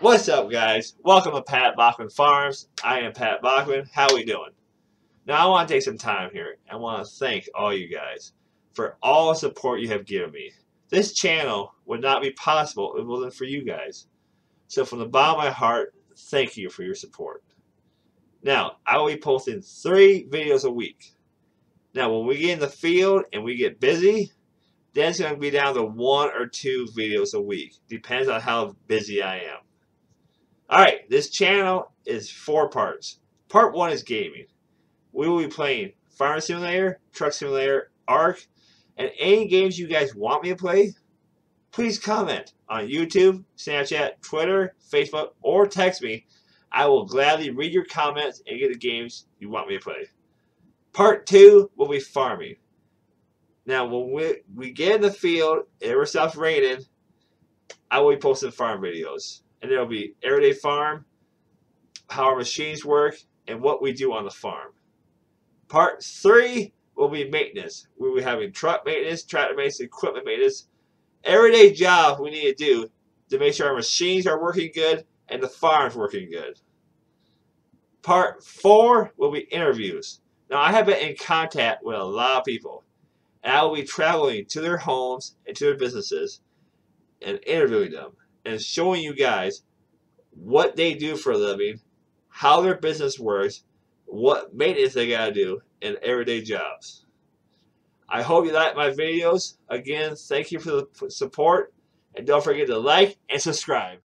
What's up, guys? Welcome to Pat Bockman Farms. I am Pat Bockman. How are we doing? Now, I want to take some time here. I want to thank all you guys for all the support you have given me. This channel would not be possible if it wasn't for you guys. So, from the bottom of my heart, thank you for your support. Now, I will be posting three videos a week. Now, when we get in the field and we get busy, then it's going to be down to one or two videos a week. Depends on how busy I am. Alright, this channel is four parts. Part one is gaming. We will be playing Farm Simulator, Truck Simulator, ARK, and any games you guys want me to play, please comment on YouTube, Snapchat, Twitter, Facebook, or text me. I will gladly read your comments and get the games you want me to play. Part two will be farming. Now, when we, we get in the field, and it stops raining, I will be posting farm videos and there'll be everyday farm, how our machines work, and what we do on the farm. Part three will be maintenance. We'll be having truck maintenance, tractor maintenance, equipment maintenance, everyday job we need to do to make sure our machines are working good and the farm's working good. Part four will be interviews. Now, I have been in contact with a lot of people, and I will be traveling to their homes and to their businesses and interviewing them and showing you guys what they do for a living, how their business works, what maintenance they got to do, and everyday jobs. I hope you like my videos. Again, thank you for the support. And don't forget to like and subscribe.